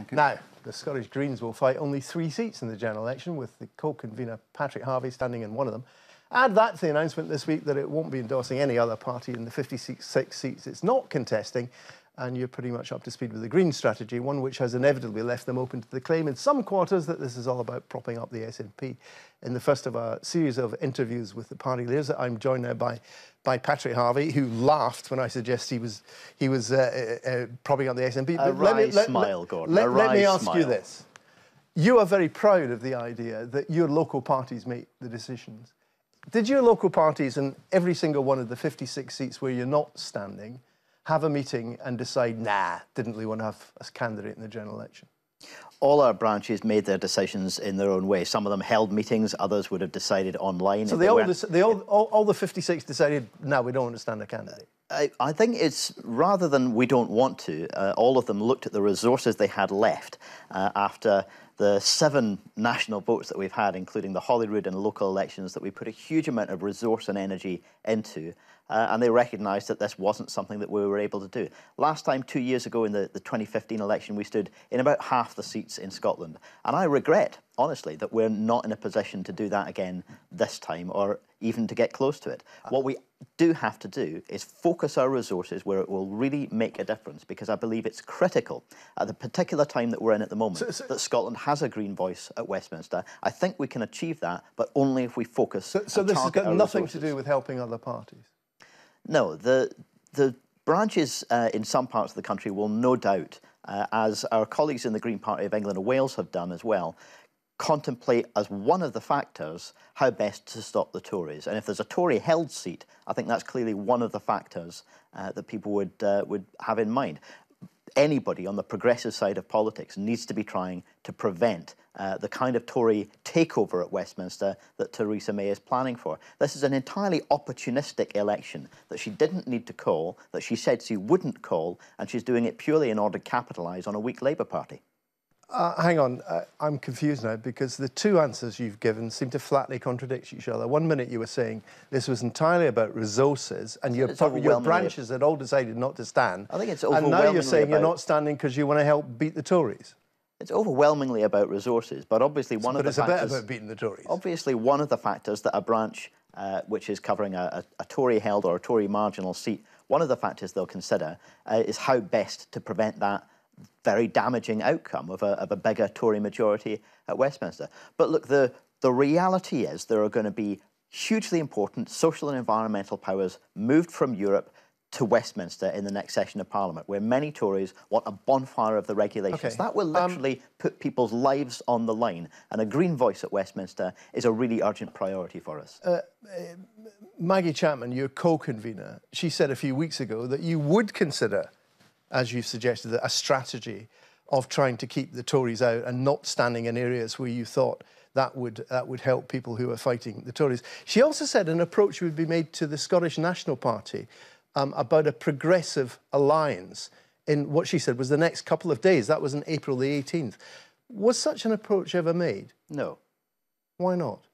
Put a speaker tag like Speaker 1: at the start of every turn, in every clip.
Speaker 1: Thank you.
Speaker 2: Now, the Scottish Greens will fight only three seats in the general election, with the co-convener Patrick Harvie standing in one of them. Add that to the announcement this week that it won't be endorsing any other party in the 56 seats it's not contesting, and you're pretty much up to speed with the Green strategy, one which has inevitably left them open to the claim in some quarters that this is all about propping up the SNP. In the first of a series of interviews with the party leaders, I'm joined now by by Patrick Harvie, who laughed when I suggested he was he was uh, uh, uh propping up the SNP.
Speaker 3: A wry let, smile, Gordon.
Speaker 2: Let,
Speaker 3: let
Speaker 2: me ask
Speaker 3: smile.
Speaker 2: you this: You are very proud of the idea that your local parties make the decisions. Did your local parties in every single one of the 56 seats where you're not standing? Have a meeting and decide, nah, didn't we want to have a candidate in the general election?
Speaker 3: all our branches made their decisions in their own way. Some of them held meetings, others would have decided online.
Speaker 2: So they, all, they all, all, all, the 56 decided, no, we don't understand a candidate.
Speaker 3: I, I, think it's rather than we don't want to, uh, all of them looked at the resources they had left uh, after the seven national votes that we've had, including the Holyrood and local elections, that we put a huge amount of resource and energy into uh, and they recognised that this wasn't something that we were able to do. Last time, two years ago in the, the 2015 election, we stood in about half the seats in Scotland. And I regret, honestly, that we're not in a position to do that again this time or even to get close to it. What we do have to do is focus our resources where it will really make a difference because I believe it's critical at the particular time that we're in at the moment so, so, that Scotland has a green voice at Westminster. I think we can achieve that, but only if we focus.
Speaker 2: So, so this has got nothing resources. to do with helping other parties.
Speaker 3: No, the, the branches uh, in some parts of the country will no doubt, uh, as our colleagues in the Green Party of England and Wales have done as well, contemplate as one of the factors how best to stop the Tories. And if there's a Tory held seat, I think that's clearly one of the factors uh, that people would, uh, would have in mind anybody on the progressive side of politics needs to be trying to prevent uh, the kind of Tory takeover at Westminster that Theresa May is planning for. This is an entirely opportunistic election that she didn't need to call, that she said she wouldn't call, and she's doing it purely in order to capitalise on a weak Labour Party.
Speaker 2: Uh, hang on, uh, I'm confused now because the two answers you've given seem to flatly contradict each other. One minute you were saying this was entirely about resources and your, your branches had all decided not to stand.
Speaker 3: I think it's
Speaker 2: And now you're saying you're not standing because you want to help beat the Tories.
Speaker 3: It's overwhelmingly about resources, but obviously one
Speaker 2: so,
Speaker 3: of the
Speaker 2: factors...
Speaker 3: But
Speaker 2: it's a bit about beating the Tories.
Speaker 3: Obviously one of the factors that a branch uh, which is covering a, a, a Tory-held or a Tory marginal seat, one of the factors they'll consider uh, is how best to prevent that very damaging outcome of a, of a bigger Tory majority at Westminster. But look, the, the reality is there are going to be hugely important social and environmental powers moved from Europe to Westminster in the next session of Parliament, where many Tories want a bonfire of the regulations. Okay. That will um, literally um, put people's lives on the line, and a green voice at Westminster is a really urgent priority for us. Uh, uh,
Speaker 2: Maggie Chapman, your co-convener, she said a few weeks ago that you would consider as you've suggested, a strategy of trying to keep the Tories out and not standing in areas where you thought that would, that would help people who are fighting the Tories. She also said an approach would be made to the Scottish National Party um, about a progressive alliance in what she said was the next couple of days. That was on April the 18th. Was such an approach ever made?
Speaker 3: No.
Speaker 2: Why not?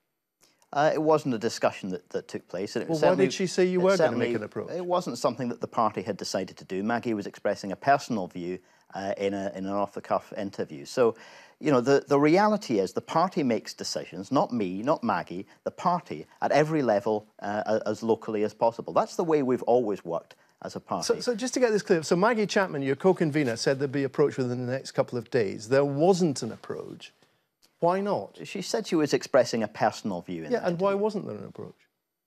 Speaker 3: Uh, it wasn't a discussion that, that took place.
Speaker 2: And well, why did she say you were going to make an approach?
Speaker 3: It wasn't something that the party had decided to do. Maggie was expressing a personal view uh, in, a, in an off-the-cuff interview. So, you know, the, the reality is the party makes decisions, not me, not Maggie, the party at every level uh, as locally as possible. That's the way we've always worked as a party.
Speaker 2: So, so, just to get this clear, so Maggie Chapman, your co-convener, said there'd be approach within the next couple of days. There wasn't an approach. Why not?
Speaker 3: She said she was expressing a personal view.
Speaker 2: yeah, and why wasn't there an approach?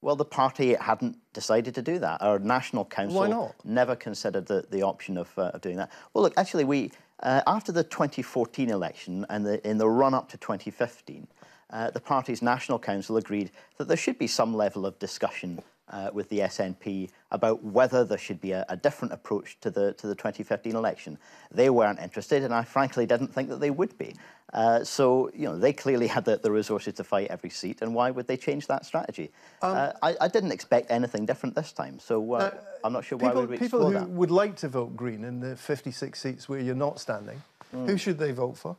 Speaker 3: Well, the party hadn't decided to do that. Our national council never considered the, the option of, uh, of doing that. Well, look, actually, we uh, after the 2014 election and the, in the run-up to 2015, uh, the party's national council agreed that there should be some level of discussion uh, with the SNP about whether there should be a, a, different approach to the to the 2015 election. They weren't interested, and I frankly didn't think that they would be. Uh, so you know they clearly had the, the, resources to fight every seat, and why would they change that strategy? Um, uh, I, I, didn't expect anything different this time, so uh, I'm not sure
Speaker 2: people,
Speaker 3: why we would
Speaker 2: People who
Speaker 3: that.
Speaker 2: would like to vote Green in the 56 seats where you're not standing, mm. who should they vote for?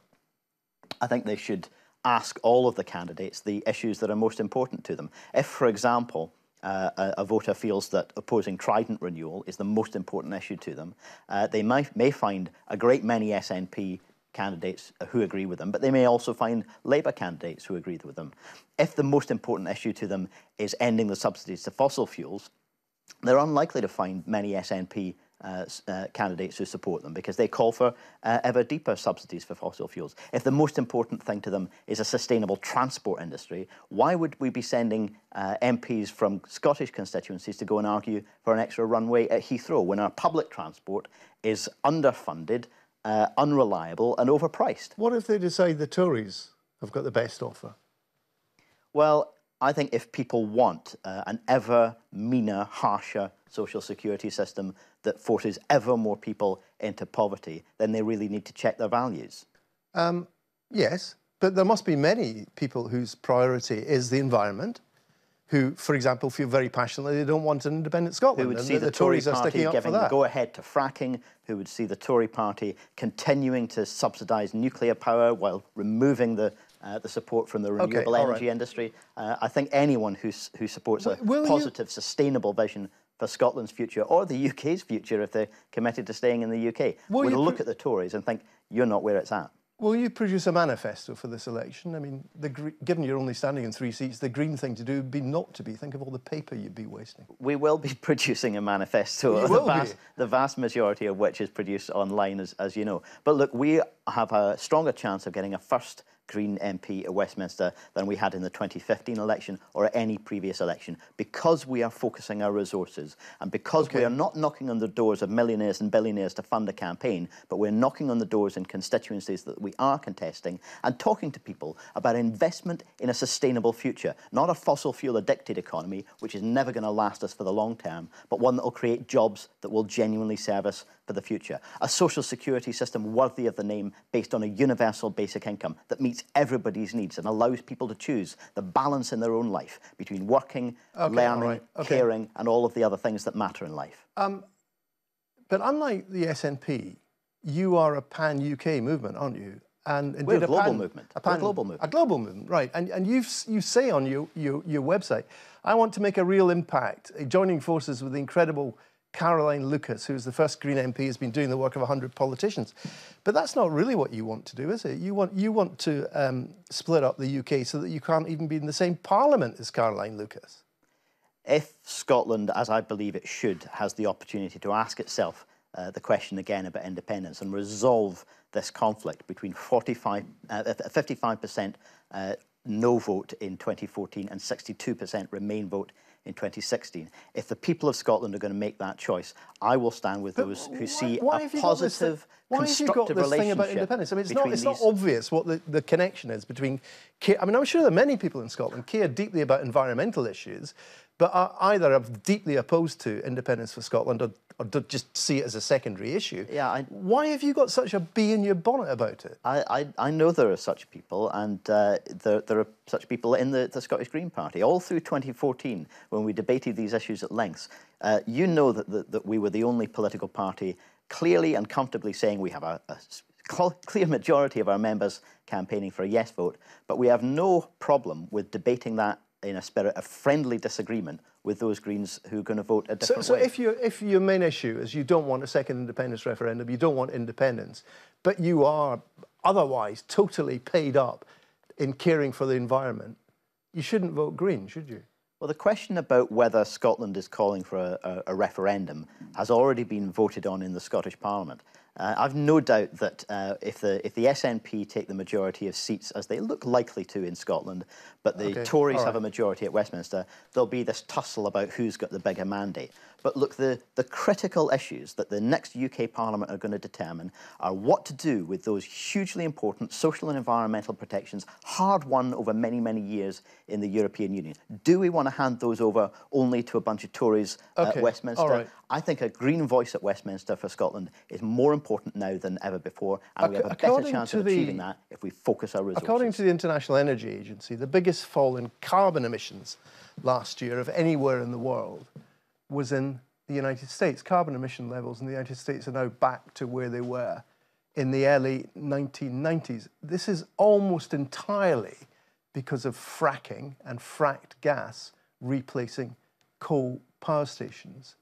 Speaker 3: I think they should ask all of the candidates the issues that are most important to them. If, for example, uh, a, voter feels that opposing Trident renewal is the most important issue to them, uh, they may find a great many SNP candidates who agree with them, but they may also find Labour candidates who agree with them. If the most important issue to them is ending the subsidies to fossil fuels, they're unlikely to find many SNP uh, uh, candidates who support them because they call for uh, ever deeper subsidies for fossil fuels. If the most important thing to them is a sustainable transport industry, why would we be sending uh, MPs from Scottish constituencies to go and argue for an extra runway at Heathrow when our public transport is underfunded, uh, unreliable and overpriced?
Speaker 2: What if they decide the Tories have got the best offer?
Speaker 3: Well, I think if people want uh, an ever meaner, harsher social security system that forces ever more people into poverty, then they really need to check their values. Um,
Speaker 2: yes, but there must be many people whose priority is the environment, who, for example, feel very passionately they don't want an independent Scotland.
Speaker 3: Who would see the, the Tory Tories party giving the go-ahead to fracking, who would see the Tory party continuing to subsidise nuclear power while removing the uh, the support from the renewable okay, energy right. industry. Uh, I think anyone who, who supports a positive, you... sustainable vision for Scotland's future or the UK's future if they're committed to staying in the UK Will would look at the Tories and think, you're not where it's at.
Speaker 2: Will you produce a manifesto for this election? I mean, the, given you're only standing in three seats, the green thing to do would be not to be. Think of all the paper you'd be wasting.
Speaker 3: We will be producing a manifesto, the vast, the vast, majority of which is produced online, as, as you know. But look, we have a stronger chance of getting a first Green MP at Westminster than we had in the 2015 election or any previous election because we are focusing our resources and because okay. we are not knocking on the doors of millionaires and billionaires to fund a campaign, but we're knocking on the doors in constituencies that we are contesting and talking to people about investment in a sustainable future, not a fossil fuel addicted economy, which is never going to last us for the long term, but one that will create jobs that will genuinely serve us for the future. A social security system worthy of the name based on a universal basic income that meets everybody's needs and allows people to choose the balance in their own life between working, okay, learning, right. okay. caring, and all of the other things that matter in life. Um,
Speaker 2: but unlike the SNP, you are a pan-UK movement, aren't you?
Speaker 3: And indeed, We're a, global pan, movement.
Speaker 2: A, pan, a global movement. A global movement, right. And, and you you say on your, your, your website, I want to make a real impact, joining forces with the incredible Caroline Lucas, who's the first Green MP, has been doing the work of 100 politicians. But that's not really what you want to do, is it? You want, you want to um, split up the UK so that you can't even be in the same parliament as Caroline Lucas.
Speaker 3: If Scotland, as I believe it should, has the opportunity to ask itself uh, the question again about independence and resolve this conflict between 45, uh, 55% uh, no vote in 2014 and 62% remain vote in 2016. If the people of Scotland are going to make that choice, I will stand with but those who why, see why a positive,
Speaker 2: why
Speaker 3: constructive
Speaker 2: have you got this thing about independence? I mean, it's not, it's not obvious what the, the connection is between. I mean, I'm sure that many people in Scotland care deeply about environmental issues, but are either are deeply opposed to independence for Scotland or or just see it as a secondary issue. Yeah, I, Why have you got such a bee in your bonnet about it?
Speaker 3: I, I, I know there are such people, and uh, there, there are such people in the, the Scottish Green Party. All through 2014, when we debated these issues at length, uh, you know that, that, that we were the only political party clearly and comfortably saying we have a, a clear majority of our members campaigning for a yes vote, but we have no problem with debating that in a spirit of friendly disagreement with those Greens who are going to vote a different
Speaker 2: so,
Speaker 3: so
Speaker 2: way. So if, you, if your main issue is you don't want a second independence referendum, you don't want independence, but you are otherwise totally paid up in caring for the environment, you shouldn't vote Green, should you?
Speaker 3: Well, the question about whether Scotland is calling for a, a, a referendum has already been voted on in the Scottish Parliament. Uh, I've no doubt that uh, if, the, if the SNP take the majority of seats, as they look likely to in Scotland, but the okay. Tories right. have a majority at Westminster, there'll be this tussle about who's got the bigger mandate. But look, the, the critical issues that the next UK Parliament are going to determine are what to do with those hugely important social and environmental protections hard won over many, many years in the European Union. Do we want to hand those over only to a bunch of Tories okay. at Westminster? I think a green voice at Westminster for Scotland is more important now than ever before, and Ac we have a better chance of the, achieving that if we focus our resources.
Speaker 2: According to the International Energy Agency, the biggest fall in carbon emissions last year of anywhere in the world was in the United States. Carbon emission levels in the United States are now back to where they were in the early 1990s. This is almost entirely because of fracking and fracked gas replacing coal power stations.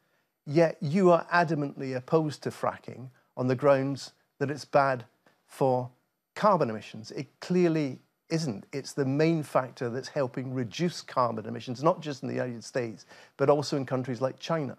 Speaker 2: Yet you are adamantly opposed to fracking on the grounds that it's bad for carbon emissions. It clearly isn't. It's the main factor that's helping reduce carbon emissions, not just in the United States, but also in countries like China.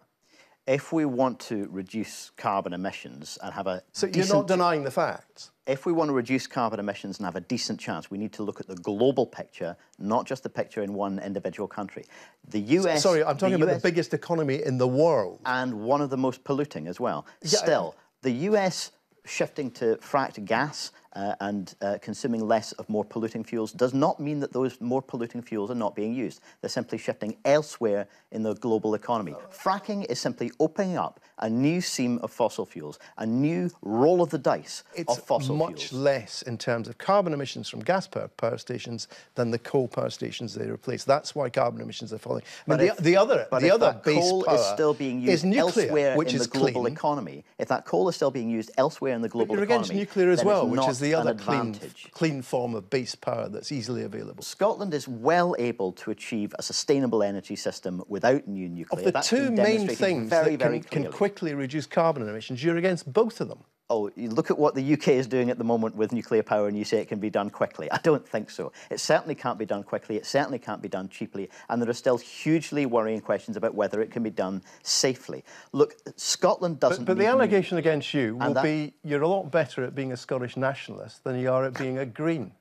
Speaker 3: If we want to reduce carbon emissions and have a
Speaker 2: So
Speaker 3: decent,
Speaker 2: you're not denying the facts?
Speaker 3: if we want to reduce carbon emissions and have a decent chance, we need to look at the global picture, not just the picture in one individual country. The US.
Speaker 2: Sorry, I'm talking
Speaker 3: the
Speaker 2: about
Speaker 3: US
Speaker 2: the biggest economy in the world.
Speaker 3: and one of the most polluting as well. Still, the US shifting to fracked gas uh, and uh, consuming less of more polluting fuels does not mean that those more polluting fuels are not being used. They're simply shifting elsewhere in the global economy. Fracking is simply opening up a new seam of fossil fuels, a new roll of the dice
Speaker 2: It's
Speaker 3: of fossil fuels.
Speaker 2: It's much less in terms of carbon emissions from gas power, power stations than the coal power stations they replace. That's why carbon emissions are falling. I mean,
Speaker 3: But
Speaker 2: the, the other,
Speaker 3: but
Speaker 2: the
Speaker 3: if
Speaker 2: other
Speaker 3: coal is still being used
Speaker 2: nuclear,
Speaker 3: elsewhere
Speaker 2: which
Speaker 3: in
Speaker 2: is
Speaker 3: the global
Speaker 2: clean.
Speaker 3: economy, if that coal is still being used elsewhere in the global
Speaker 2: You're
Speaker 3: economy,
Speaker 2: against nuclear as well, which
Speaker 3: not
Speaker 2: is the other clean, clean form of base power that's easily available.
Speaker 3: Scotland is well able to achieve a sustainable energy system without new nuclear.
Speaker 2: Of the
Speaker 3: That's
Speaker 2: two main things
Speaker 3: very,
Speaker 2: that can,
Speaker 3: very
Speaker 2: can quickly reduce carbon emissions, you're against both of them.
Speaker 3: Oh, you look at what the UK is doing at the moment with nuclear power and you say it can be done quickly. I don't think so. It certainly can't be done quickly. It certainly can't be done cheaply. And there are still hugely worrying questions about whether it can be done safely. Look, Scotland doesn't
Speaker 2: But the allegation against you will
Speaker 3: that-
Speaker 2: be you're a lot better at being a Scottish nationalist than you are at being a Green.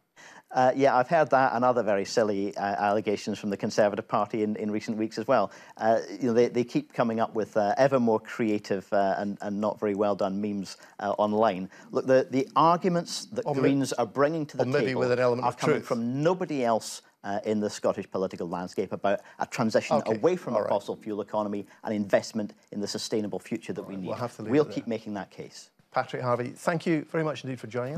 Speaker 3: Uh, yeah, I've heard that and other very silly uh, allegations from the Conservative Party in, in recent weeks as well. Uh, you know, they, they keep coming up with uh, ever more creative uh, and, and not very well done memes uh, online. Look, the, the arguments that
Speaker 2: Or
Speaker 3: Greens are bringing to the table
Speaker 2: with an element
Speaker 3: are coming from nobody else uh, in the Scottish political landscape about a transition
Speaker 2: Okay,
Speaker 3: away from
Speaker 2: all
Speaker 3: a
Speaker 2: right.
Speaker 3: fossil fuel economy and investment in the sustainable future that we need.
Speaker 2: we'll have to leave
Speaker 3: we'll
Speaker 2: it there.
Speaker 3: keep making that case.
Speaker 2: Patrick Harvie, thank you very much indeed for joining us.